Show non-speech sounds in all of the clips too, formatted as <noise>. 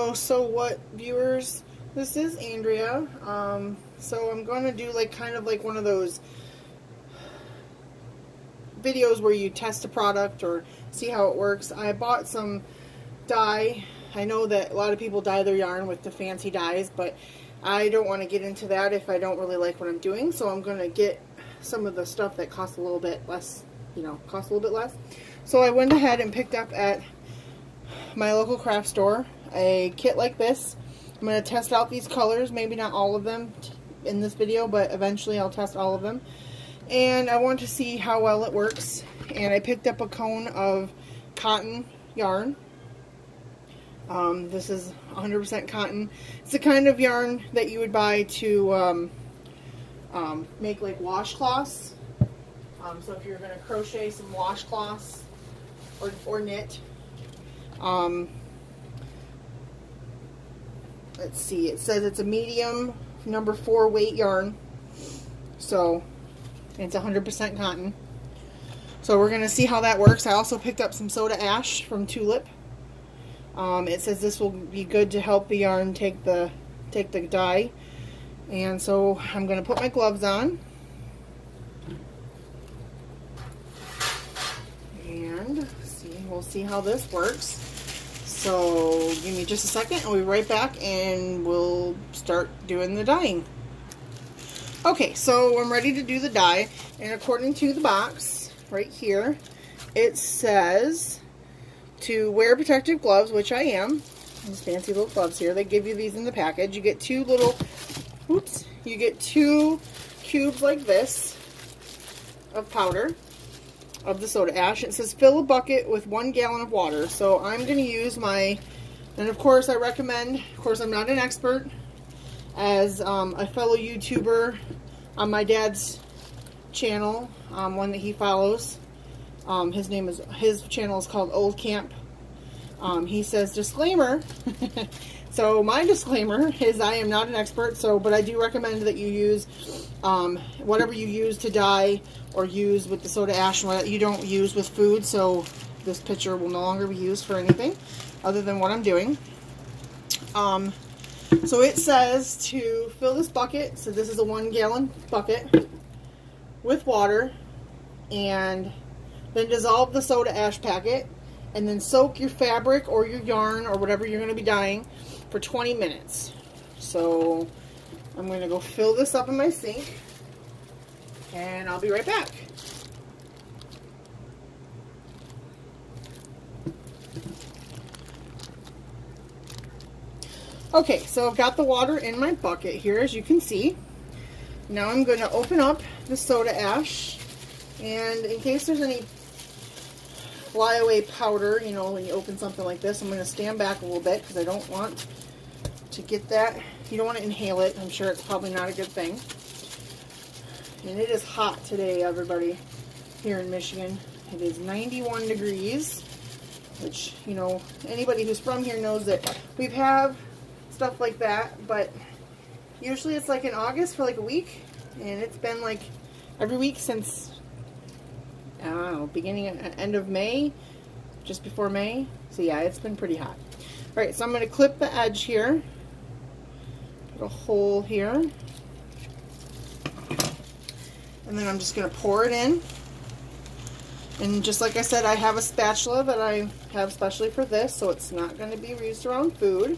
Oh, Sew What viewers? This is Andrea. Um, so I'm going to do like kind of like one of those videos where you test a product or see how it works. I bought some dye. I know that a lot of people dye their yarn with the fancy dyes, but I don't want to get into that if I don't really like what I'm doing. So I'm going to get some of the stuff that costs a little bit less, you know, costs a little bit less. So I went ahead and picked up at my local craft store a kit like this. I'm going to test out these colors, maybe not all of them in this video, but eventually I'll test all of them. And I want to see how well it works. And I picked up a cone of cotton yarn. Um, this is 100% cotton. It's the kind of yarn that you would buy to um, um, make like washcloths. Um, so if you're going to crochet some washcloths or, or knit, um, let's see, it says it's a medium number four weight yarn. So it's 100% cotton. So we're going to see how that works. I also picked up some soda ash from Tulip. Um, it says this will be good to help the yarn take the take the dye. And so I'm going to put my gloves on. And see, we'll see how this works. So give me just a second and we'll be right back and we'll start doing the dyeing. Okay, so I'm ready to do the dye and according to the box right here, it says to wear protective gloves, which I am. These fancy little gloves here. They give you these in the package. You get two little, oops, you get two cubes like this of powder of the soda ash. It says fill a bucket with one gallon of water. So I'm going to use my, and of course I recommend, of course I'm not an expert, as um, a fellow YouTuber on my dad's channel, um, one that he follows. Um, his name is, his channel is called Old Camp. Um, he says, disclaimer. <laughs> so my disclaimer is I am not an expert, so, but I do recommend that you use um, whatever you use to dye or use with the soda ash what you don't use with food so this pitcher will no longer be used for anything other than what I'm doing. Um, so it says to fill this bucket so this is a one gallon bucket with water and then dissolve the soda ash packet and then soak your fabric or your yarn or whatever you're going to be dyeing for 20 minutes so I'm going to go fill this up in my sink and I'll be right back. Okay, so I've got the water in my bucket here, as you can see. Now I'm going to open up the soda ash, and in case there's any flyaway powder, you know, when you open something like this, I'm going to stand back a little bit because I don't want to get that. You don't want to inhale it. I'm sure it's probably not a good thing. And it is hot today, everybody, here in Michigan. It is 91 degrees, which, you know, anybody who's from here knows that we have stuff like that, but usually it's like in August for like a week, and it's been like every week since, I don't know, beginning, uh, end of May, just before May. So yeah, it's been pretty hot. All right, so I'm going to clip the edge here, a hole here. And then I'm just going to pour it in. And just like I said, I have a spatula that I have specially for this, so it's not going to be used around food.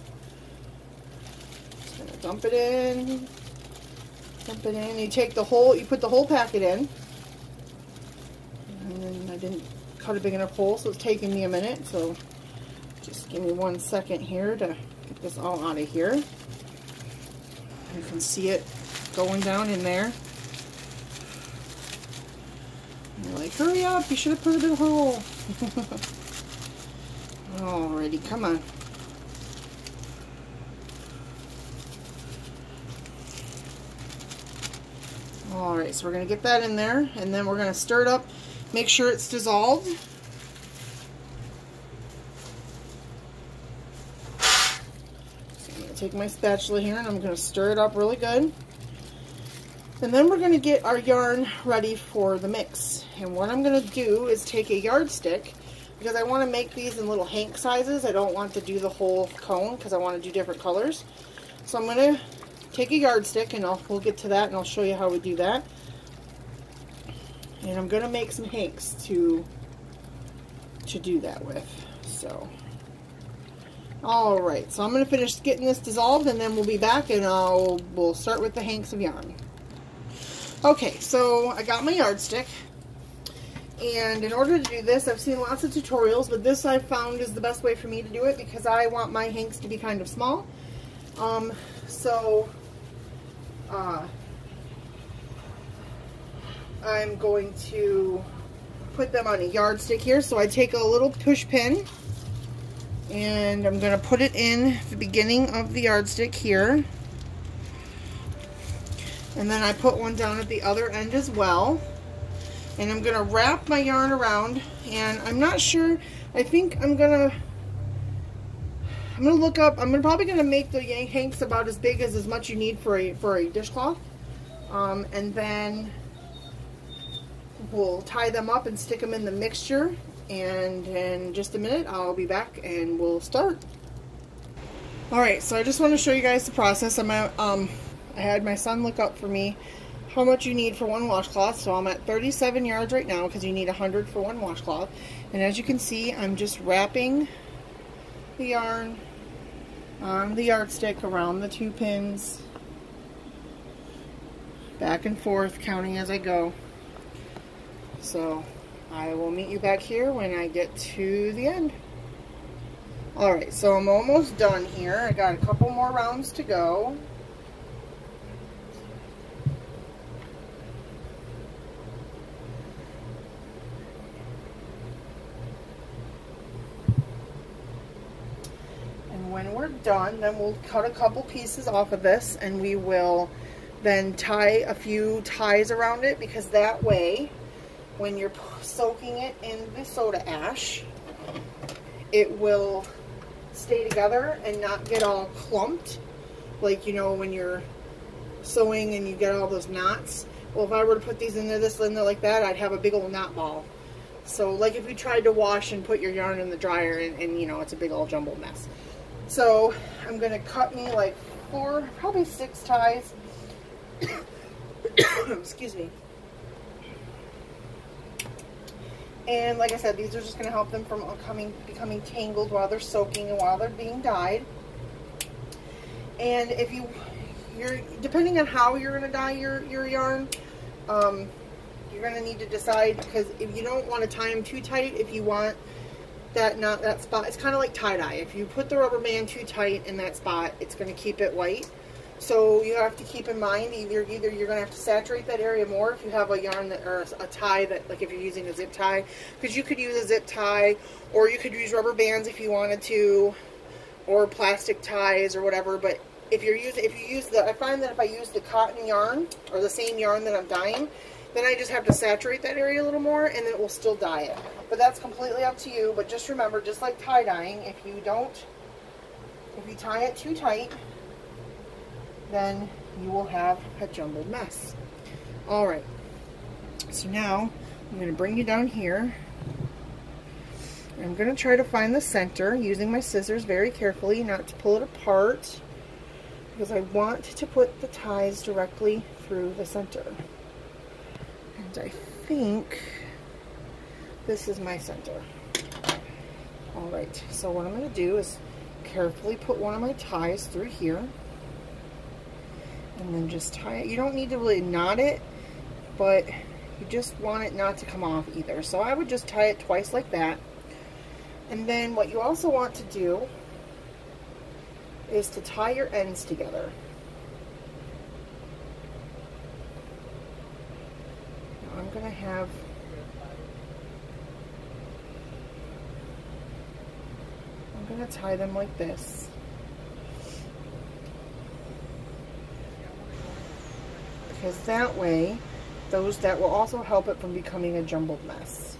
Just going to dump it in. Dump it in. You take the whole, you put the whole packet in. And then I didn't cut a big enough hole, so it's taking me a minute. So just give me one second here to get this all out of here. Can see it going down in there. You're like, hurry up, you should have put it in a hole. <laughs> Alrighty, come on. Alright, so we're going to get that in there, and then we're going to stir it up, make sure it's dissolved. So I'm going to take my spatula here, and I'm going to stir it up really good. And then we're going to get our yarn ready for the mix. And what I'm going to do is take a yardstick. because I want to make these in little hank sizes. I don't want to do the whole cone because I want to do different colors. So I'm going to take a yardstick and I'll, we'll get to that and I'll show you how we do that. And I'm going to make some hanks to, to do that with. So, alright, so I'm going to finish getting this dissolved and then we'll be back and I'll, we'll start with the hanks of yarn. Okay, so I got my yardstick. And in order to do this, I've seen lots of tutorials, but this I've found is the best way for me to do it because I want my hanks to be kind of small. Um, so, uh, I'm going to put them on a yardstick here. So I take a little push pin and I'm going to put it in the beginning of the yardstick here. And then I put one down at the other end as well. And I'm going to wrap my yarn around. And I'm not sure, I think I'm going to, I'm going to look up, I'm probably going to make the hanks about as big as as much you need for a, for a dishcloth. Um, and then we'll tie them up and stick them in the mixture. And in just a minute, I'll be back and we'll start. Alright, so I just want to show you guys the process. I'm at, um, I had my son look up for me how much you need for one washcloth. So I'm at 37 yards right now because you need 100 for one washcloth. And as you can see, I'm just wrapping the yarn on the yardstick around the two pins back and forth counting as I go. So I will meet you back here when I get to the end. Alright, so I'm almost done here. I got a couple more rounds to go. And when we're done, then we'll cut a couple pieces off of this and we will then tie a few ties around it because that way, when you're soaking it in the soda ash, it will stay together and not get all clumped. Like, you know, when you're sewing and you get all those knots. Well, if I were to put these into this Linda like that, I'd have a big old knot ball. So, like if you tried to wash and put your yarn in the dryer and, and you know, it's a big old jumbled mess. So I'm going to cut me like four, probably six ties. <coughs> Excuse me. And like I said, these are just going to help them from coming, becoming tangled while they're soaking and while they're being dyed. And if you, you're, depending on how you're going to dye your, your yarn, um, you're going to need to decide because if you don't want to tie them too tight, if you want that not that spot. It's kind of like tie-dye. If you put the rubber band too tight in that spot, it's going to keep it white. So you have to keep in mind either either you're going to have to saturate that area more if you have a yarn that or a tie that like if you're using a zip tie because you could use a zip tie or you could use rubber bands if you wanted to or plastic ties or whatever but if you're using if you use the I find that if I use the cotton yarn or the same yarn that I'm dyeing then I just have to saturate that area a little more and then it will still dye it. But that's completely up to you. But just remember, just like tie-dyeing, if you don't, if you tie it too tight, then you will have a jumbled mess. All right. So now I'm going to bring you down here. I'm going to try to find the center using my scissors very carefully, not to pull it apart, because I want to put the ties directly through the center. And I think this is my center. All right, so what I'm going to do is carefully put one of my ties through here. And then just tie it. You don't need to really knot it, but you just want it not to come off either. So I would just tie it twice like that. And then what you also want to do is to tie your ends together. I'm going to have I'm going to tie them like this. Because that way, those that will also help it from becoming a jumbled mess.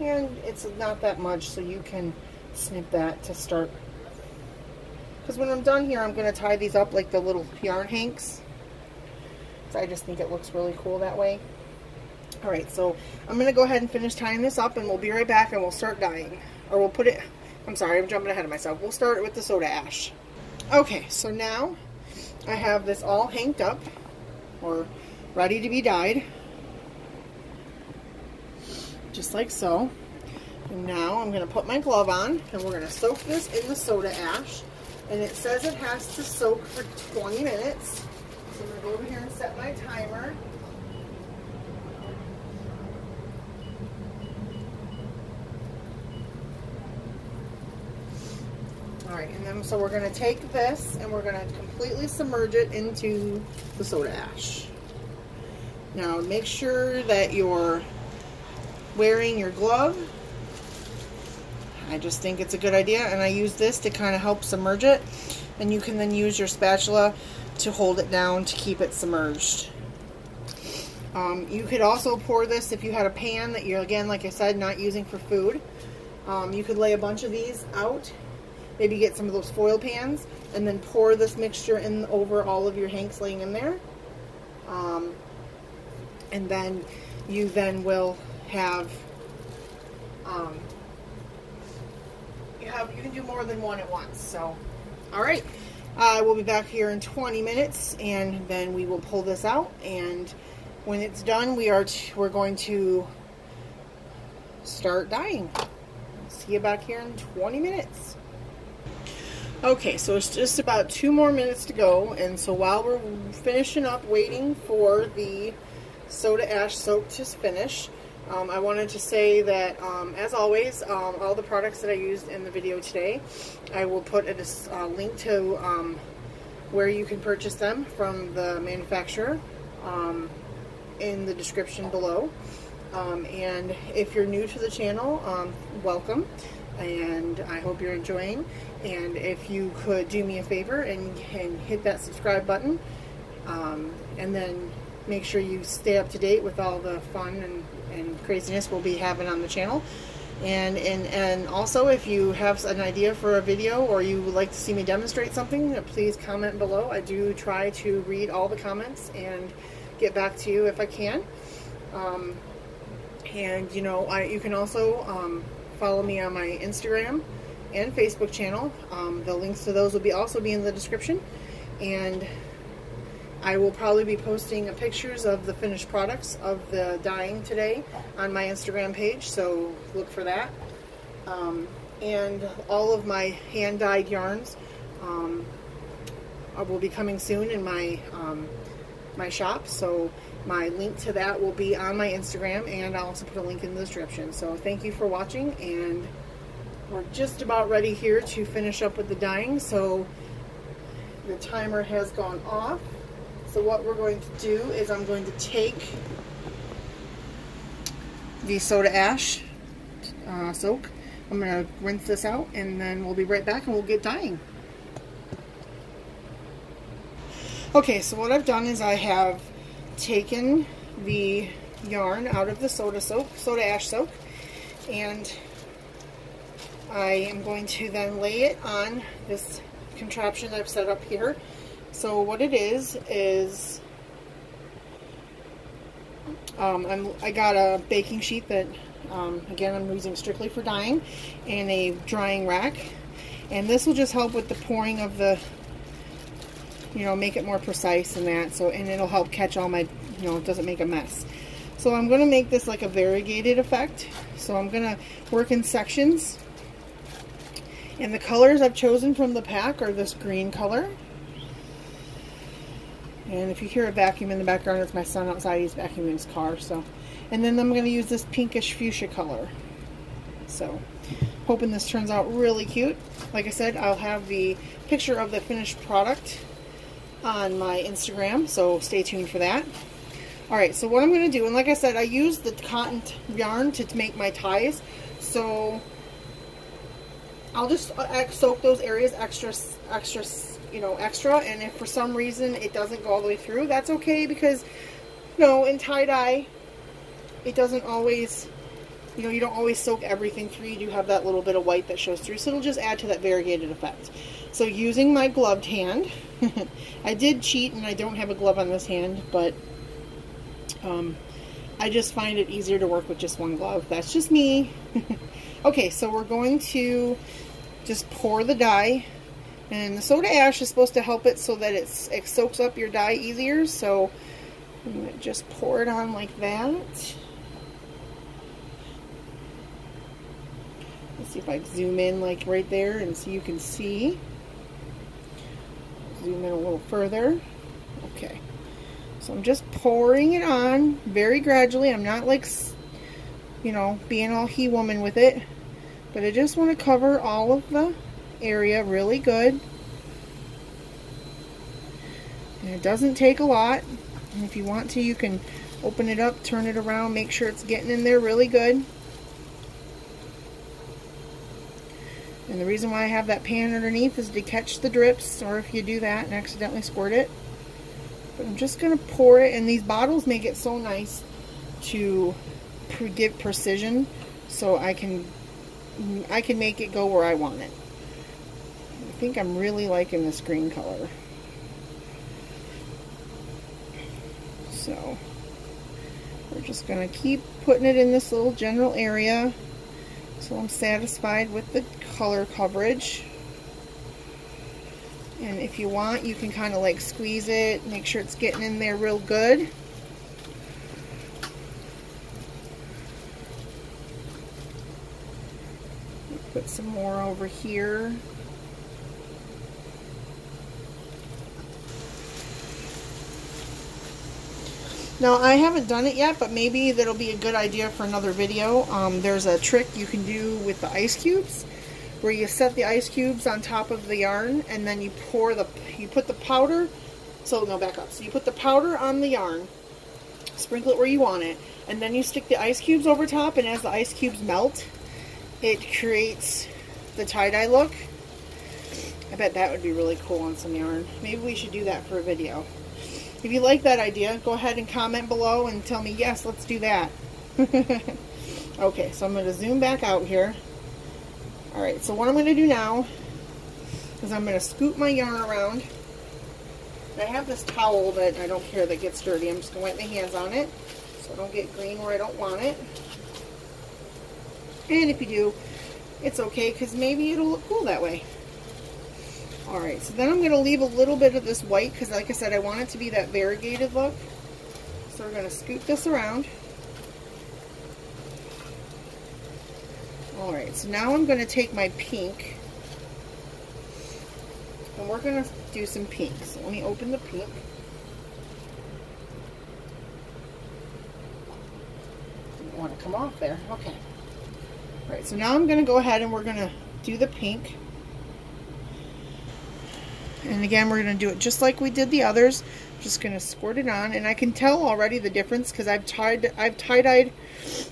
And it's not that much, so you can snip that to start. Because when I'm done here, I'm going to tie these up like the little yarn hanks. So I just think it looks really cool that way. All right, so I'm going to go ahead and finish tying this up and we'll be right back and we'll start dyeing. Or we'll put it, I'm sorry, I'm jumping ahead of myself. We'll start with the soda ash. Okay, so now I have this all hanked up or ready to be dyed. Just like so. And now I'm going to put my glove on and we're going to soak this in the soda ash. And it says it has to soak for 20 minutes. So I'm going to go over here and set my timer. Alright, and then so we're to take this and we're going to completely submerge it into the soda ash. Now make sure that you're wearing your glove. I just think it's a good idea and I use this to kind of help submerge it and you can then use your spatula to hold it down to keep it submerged. Um, you could also pour this if you had a pan that you're again like I said not using for food. Um, you could lay a bunch of these out maybe get some of those foil pans and then pour this mixture in over all of your hanks laying in there. Um, and then you then will have um, you have you can do more than one at once. So, all right, uh, we'll be back here in 20 minutes, and then we will pull this out. And when it's done, we are we're going to start dyeing. See you back here in 20 minutes. Okay, so it's just about two more minutes to go, and so while we're finishing up waiting for the soda ash soak to finish, um, I wanted to say that, um, as always, um, all the products that I used in the video today, I will put a uh, link to um, where you can purchase them from the manufacturer um, in the description below. Um, and if you're new to the channel, welcome, and I hope you're enjoying. And if you could do me a favor and, hit that subscribe button, um, and then make sure you stay up to date with all the fun and, and craziness we'll be having on the channel. And, and, and also, if you have an idea for a video or you would like to see me demonstrate something, please comment below. I do try to read all the comments and get back to you if I can. Um, and, you know, I, you can also um, follow me on my Instagram and Facebook channel. Um, the links to those will be also be in the description. And I will probably be posting pictures of the finished products of the dyeing today on my Instagram page, so look for that. Um, and all of my hand-dyed yarns um, will be coming soon in my um, my shop, so my link to that will be on my Instagram, and I'll also put a link in the description. So thank you for watching, and we're just about ready here to finish up with the dyeing, so the timer has gone off. So what we're going to do is I'm going to take the soda ash uh, soak. I'm going to rinse this out and then we'll be right back and we'll get dyeing. Okay, so what I've done is I have taken the yarn out of the soda soap, soda ash soak, and I am going to then lay it on this contraption I've set up here. So what it is, is um, I got a baking sheet that, um, again, I'm using strictly for dyeing, and a drying rack. And this will just help with the pouring of the, you know, make it more precise and that. So, and it'll help catch all my, you know, it doesn't make a mess. So I'm going to make this like a variegated effect. So I'm going to work in sections and the colors I've chosen from the pack are this green color. And if you hear a vacuum in the background, it's my son outside. He's vacuuming his car. So, And then I'm going to use this pinkish fuchsia color. So, hoping this turns out really cute. Like I said, I'll have the picture of the finished product on my Instagram. So, stay tuned for that. Alright, so what I'm going to do, and like I said, I use the cotton yarn to make my ties. So, I'll just uh, soak those areas extra, extra, you know, extra. And if for some reason it doesn't go all the way through, that's okay because, you know, in tie-dye, it doesn't always, you know, you don't always soak everything through. You do have that little bit of white that shows through. So it'll just add to that variegated effect. So using my gloved hand, <laughs> I did cheat and I don't have a glove on this hand, but um, I just find it easier to work with just one glove. That's just me. <laughs> okay, so we're going to just pour the dye. And the soda ash is supposed to help it so that it soaks up your dye easier. So I'm going to just pour it on like that. Let's see if I zoom in like right there and so you can see. Zoom in a little further. Okay. So I'm just pouring it on very gradually. I'm not like, you know, being all he woman with it. But I just want to cover all of the area really good. And it doesn't take a lot. And if you want to, you can open it up, turn it around, make sure it's getting in there really good. And the reason why I have that pan underneath is to catch the drips, or if you do that and accidentally squirt it. But I'm just going to pour it, and these bottles make it so nice to give precision, so I can I can make it go where I want it. I think I'm really liking this green color. So we're just going to keep putting it in this little general area so I'm satisfied with the color coverage. And if you want, you can kind of like squeeze it, make sure it's getting in there real good. Put some more over here. Now I haven't done it yet, but maybe that'll be a good idea for another video. Um, there's a trick you can do with the ice cubes where you set the ice cubes on top of the yarn and then you pour the, you put the powder, so no back up, so you put the powder on the yarn, sprinkle it where you want it, and then you stick the ice cubes over top and as the ice cubes melt, it creates the tie-dye look. I bet that would be really cool on some yarn. Maybe we should do that for a video. If you like that idea, go ahead and comment below and tell me, yes, let's do that. <laughs> okay, so I'm going to zoom back out here. Alright, so what I'm going to do now is I'm going to scoop my yarn around. I have this towel that I don't care that gets dirty. I'm just going to wipe my hands on it so I don't get green where I don't want it. And if you do, it's okay because maybe it'll look cool that way. Alright, so then I'm going to leave a little bit of this white because like I said, I want it to be that variegated look. So we're going to scoop this around. Alright, so now I'm going to take my pink and we're going to do some pink. So let me open the pink. Didn't want to come off there. Okay. Alright, so now I'm going to go ahead and we're going to do the pink. And again, we're going to do it just like we did the others. Just going to squirt it on. And I can tell already the difference because I've tied, I've tie-dyed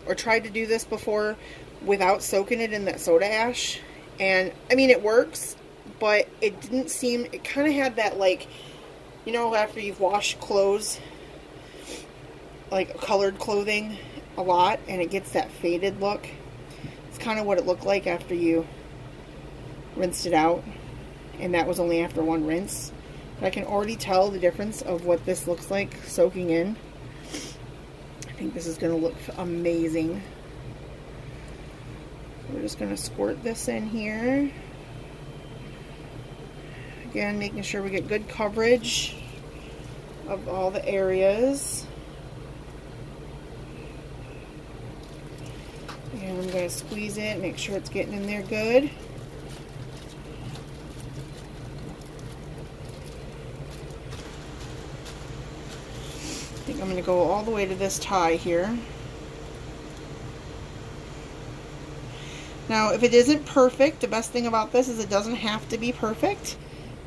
or tried to do this before without soaking it in that soda ash. And, I mean, it works, but it didn't seem, it kind of had that, like, you know, after you've washed clothes, like colored clothing a lot, and it gets that faded look. It's kind of what it looked like after you rinsed it out. And that was only after one rinse. But I can already tell the difference of what this looks like soaking in. Think this is going to look amazing. We're just going to squirt this in here. Again, making sure we get good coverage of all the areas. And I'm to squeeze it, make sure it's getting in there good. I'm going to go all the way to this tie here. Now, if it isn't perfect, the best thing about this is it doesn't have to be perfect.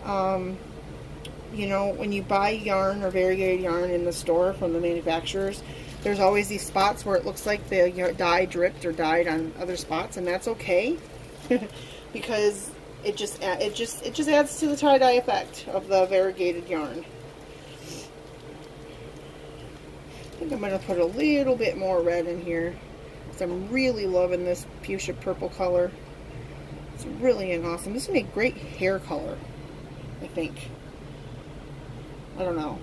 Um, you know, when you buy yarn or variegated yarn in the store from the manufacturers, there's always these spots where it looks like the dye dripped or dyed on other spots, and that's okay <laughs> because it just it just it just adds to the tie dye effect of the variegated yarn. I think I'm going to put a little bit more red in here. I'm really loving this fuchsia purple color. It's really an awesome. This would be a great hair color, I think. I don't know.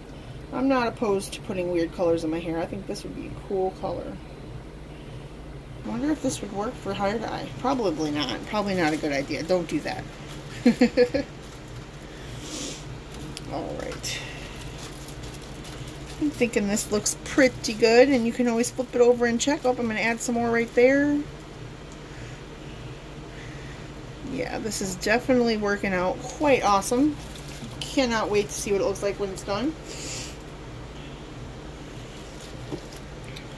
I'm not opposed to putting weird colors in my hair. I think this would be a cool color. I wonder if this would work for hair dye. Probably not. Probably not a good idea. Don't do that. <laughs> Alright. I'm thinking this looks pretty good and you can always flip it over and check. Oh, I'm going to add some more right there. Yeah, this is definitely working out quite awesome. Cannot wait to see what it looks like when it's done.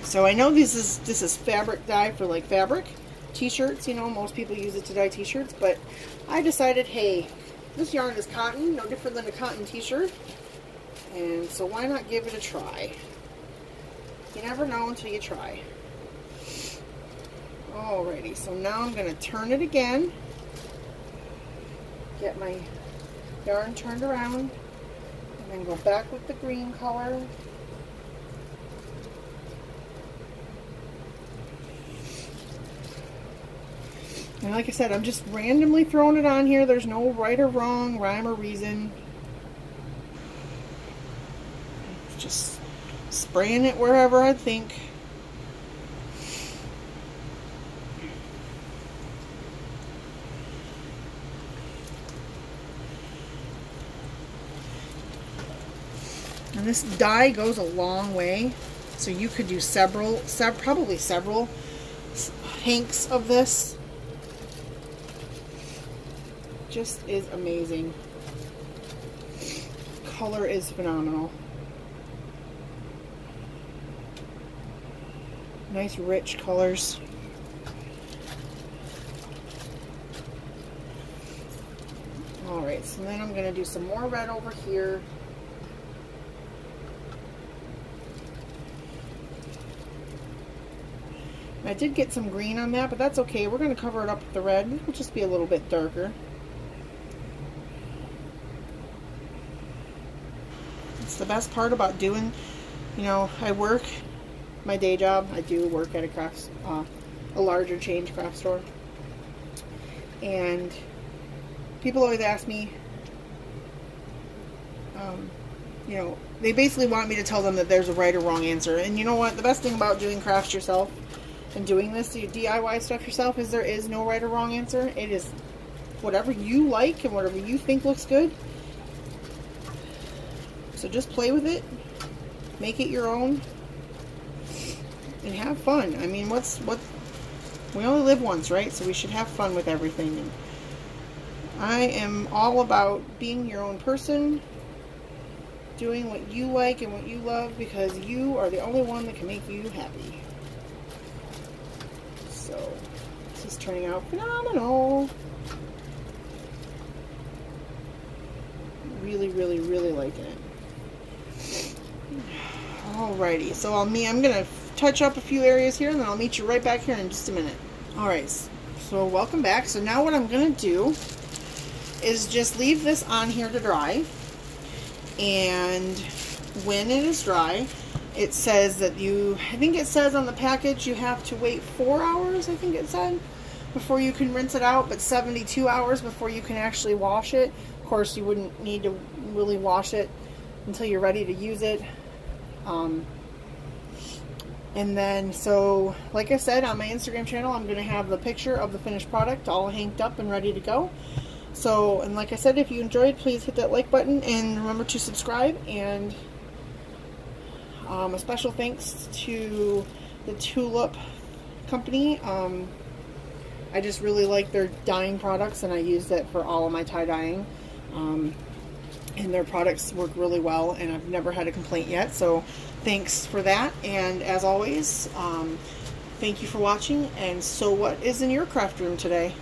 So I know this is this is fabric dye for like fabric t-shirts, you know, most people use it to dye t-shirts, but I decided, hey, this yarn is cotton, no different than a cotton t-shirt, and so why not give it a try? You never know until you try. Alrighty, so now I'm going to turn it again, get my yarn turned around, and then go back with the green color, And like I said, I'm just randomly throwing it on here. There's no right or wrong, rhyme or reason. Just spraying it wherever I think. And this dye goes a long way. So you could do several, sev probably several hanks of this just is amazing. Color is phenomenal. Nice rich colors. Alright, so then I'm going to do some more red over here. I did get some green on that, but that's okay. We're going to cover it up with the red. It'll just be a little bit darker. It's the best part about doing, you know, I work my day job. I do work at a craft, uh, a larger change craft store. And people always ask me, um, you know, they basically want me to tell them that there's a right or wrong answer. And you know what? The best thing about doing crafts yourself and doing this DIY stuff yourself is there is no right or wrong answer. It is whatever you like and whatever you think looks good so just play with it, make it your own, and have fun. I mean, what's what? We only live once, right? So we should have fun with everything. And I am all about being your own person, doing what you like and what you love because you are the only one that can make you happy. So, this is turning out phenomenal. Really, really, really liking it. <sighs> Alrighty, so I'll me I'm gonna touch up a few areas here and then I'll meet you right back here in just a minute. Alright, so welcome back. So now what I'm gonna do is just leave this on here to dry. And when it is dry, it says that you, I think it says on the package you have to wait four hours, I think it said, before you can rinse it out, but 72 hours before you can actually wash it. Of course, you wouldn't need to really wash it until you're ready to use it. Um, and then, so, like I said, on my Instagram channel, I'm going to have the picture of the finished product all hanked up and ready to go. So, and like I said, if you enjoyed, please hit that like button and remember to subscribe. And um, a special thanks to the Tulip Company. Um, I just really like their dyeing products and I use it for all of my tie dyeing. Um, and their products work really well and I've never had a complaint yet so thanks for that and as always um, thank you for watching and so what is in your craft room today